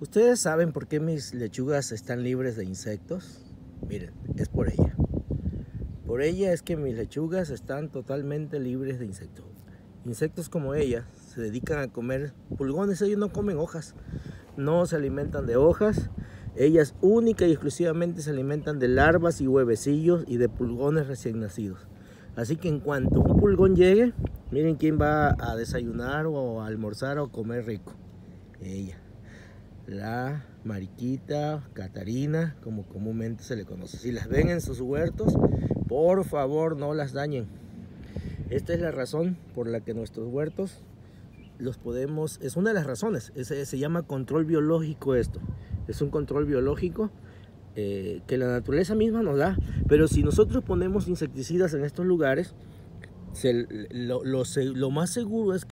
¿Ustedes saben por qué mis lechugas están libres de insectos? Miren, es por ella. Por ella es que mis lechugas están totalmente libres de insectos. Insectos como ella se dedican a comer pulgones, ellos no comen hojas, no se alimentan de hojas, ellas única y exclusivamente se alimentan de larvas y huevecillos y de pulgones recién nacidos. Así que en cuanto un pulgón llegue, miren quién va a desayunar o a almorzar o comer rico. Ella la mariquita Catarina, como comúnmente se le conoce. Si las ven en sus huertos, por favor no las dañen. Esta es la razón por la que nuestros huertos los podemos, es una de las razones, se llama control biológico esto. Es un control biológico eh, que la naturaleza misma nos da, pero si nosotros ponemos insecticidas en estos lugares, lo, lo más seguro es